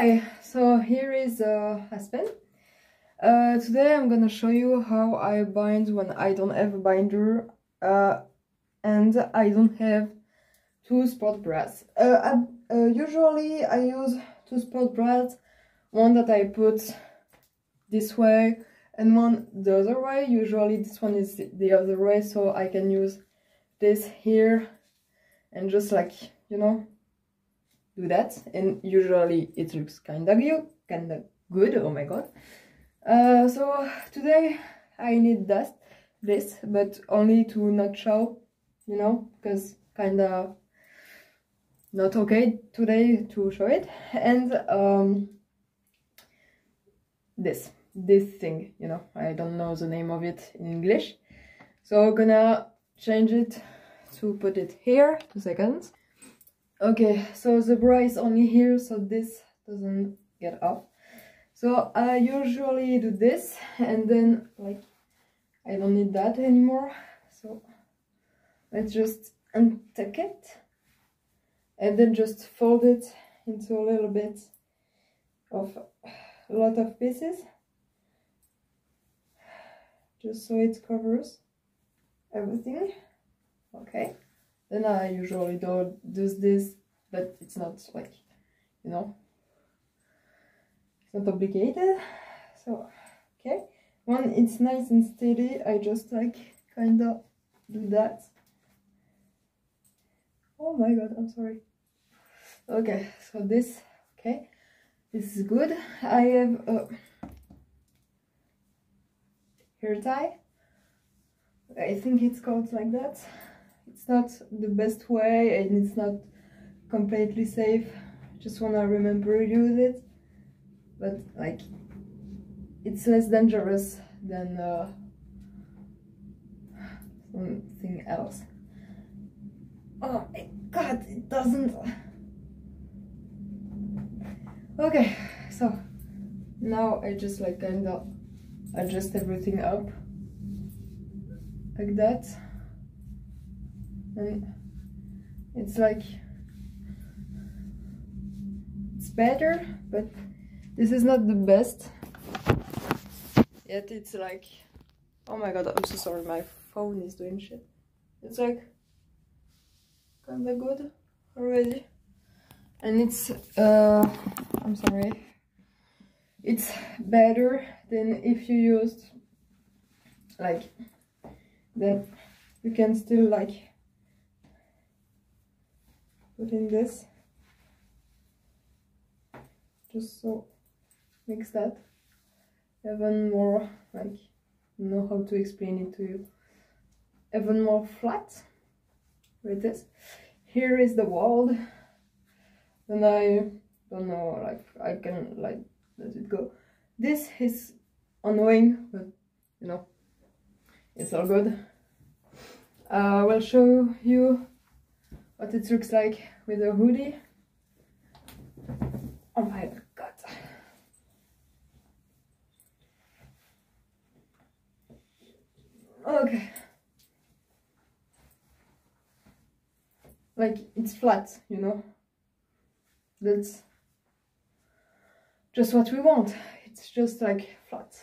Hi, so here is uh, Aspen. Uh, today I'm gonna show you how I bind when I don't have a binder uh, and I don't have two sport bras. Uh, I, uh, usually I use two sport bras, one that I put this way and one the other way. Usually this one is the other way so I can use this here and just like, you know, do that and usually it looks kinda good kinda good oh my god. Uh, so today I need that this but only to not show you know because kinda not okay today to show it. And um, this this thing you know I don't know the name of it in English. So gonna change it to put it here two seconds Okay, so the bra is only here, so this doesn't get off. So I usually do this, and then, like, I don't need that anymore. So let's just untuck it, and then just fold it into a little bit of a lot of pieces. Just so it covers everything. Okay. Then I usually do do this, but it's not like, you know, it's not obligated. So, okay. When it's nice and steady, I just like kind of do that. Oh my god, I'm sorry. Okay, so this, okay, this is good. I have a hair tie. I think it's called like that it's not the best way and it's not completely safe. Just wanna remember to use it. But like it's less dangerous than uh, something else. Oh my god it doesn't. Okay so now I just like kind of adjust everything up like that it's like it's better but this is not the best. Yet it's like oh my god i'm so sorry my phone is doing shit. It's like kind of good already. And it's uh i'm sorry. It's better than if you used like then you can still like put in this. Just so makes that. Even more like know how to explain it to you. Even more flat with this. Here is the wall and I don't know like I can like let it go. This is annoying but you know it's all good. Uh, I will show you what it looks like with a hoodie. Oh my god. Okay. Like it's flat, you know. That's just what we want. It's just like flat.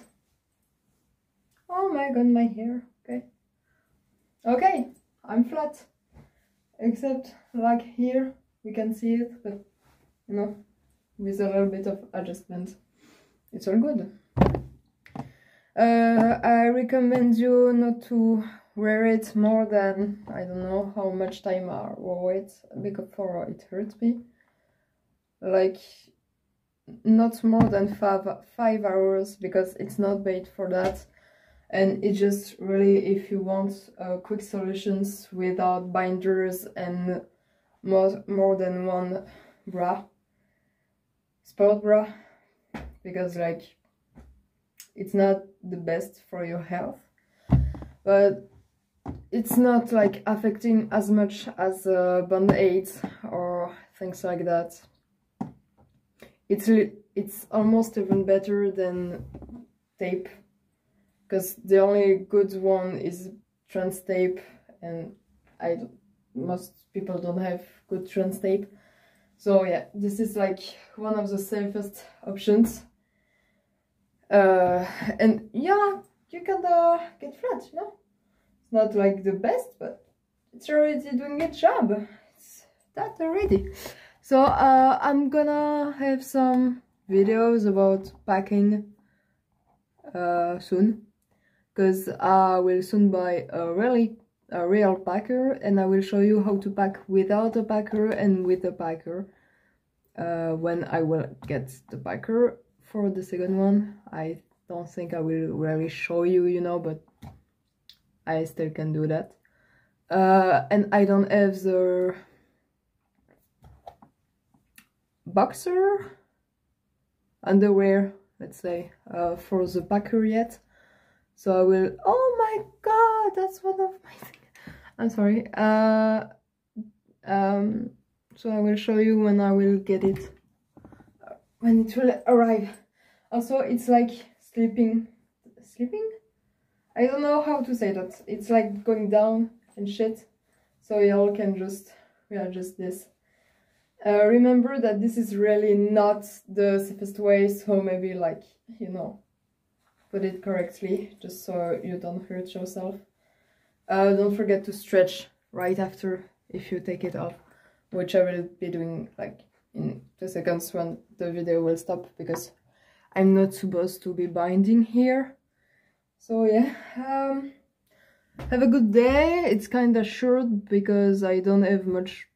Oh my god, my hair. Okay. Okay, I'm flat except like here you can see it but you know with a little bit of adjustment. It's all good. Uh, I recommend you not to wear it more than I don't know how much time I wore it before it hurt me. Like not more than five five hours because it's not made for that and it just really if you want uh, quick solutions without binders and more more than one bra sport bra because like it's not the best for your health but it's not like affecting as much as uh, band-aids or things like that. It's it's almost even better than tape because the only good one is trans tape and I most people don't have good trans tape So yeah, this is like one of the safest options. Uh, and yeah, you can uh, get flat, know? It's not like the best, but it's already doing a job. It's that already. So uh, I'm gonna have some videos about packing uh, soon because I will soon buy a really a real packer and I will show you how to pack without a packer and with a packer uh, when I will get the packer for the second one. I don't think I will really show you, you know, but I still can do that. Uh, and I don't have the boxer underwear, let's say, uh, for the packer yet. So I will, oh my god, that's one of my things. I'm sorry. Uh, um, so I will show you when I will get it, when it will arrive. Also, it's like sleeping, sleeping? I don't know how to say that. It's like going down and shit. So y'all can just we readjust this. Uh, remember that this is really not the safest way, so maybe like, you know, put it correctly, just so you don't hurt yourself. Uh, don't forget to stretch right after if you take it off, which I will be doing like in two seconds when the video will stop because I'm not supposed to be binding here. So yeah, um, have a good day. It's kind of short because I don't have much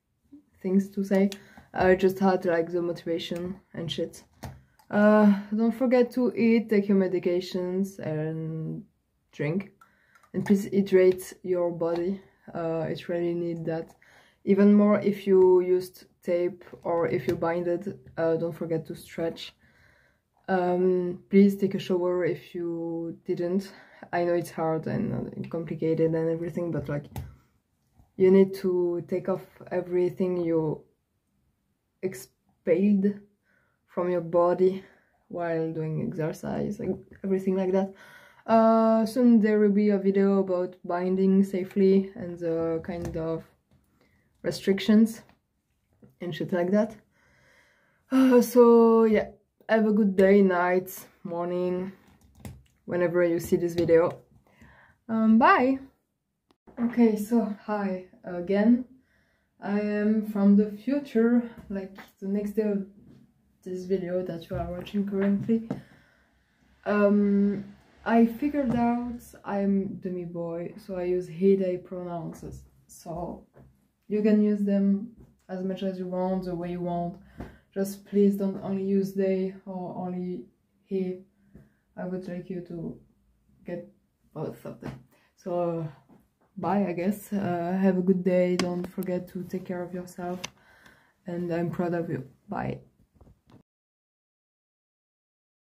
things to say. I just had like the motivation and shit. Uh, don't forget to eat, take your medications and drink. And please hydrate your body. Uh, it really need that. Even more if you used tape or if you binded, uh, don't forget to stretch. Um, please take a shower if you didn't. I know it's hard and complicated and everything, but like you need to take off everything you expelled from your body while doing exercise, like everything like that. Uh, soon there will be a video about binding safely and the kind of restrictions and shit like that. Uh, so yeah, have a good day, night, morning, whenever you see this video. Um, bye! Okay, so hi again. I am from the future, like the next day this video that you are watching currently. Um, I figured out I'm demi boy, so I use he, they pronouns. So you can use them as much as you want, the way you want. Just please don't only use they or only he. I would like you to get both of them. So bye I guess uh, have a good day don't forget to take care of yourself and I'm proud of you bye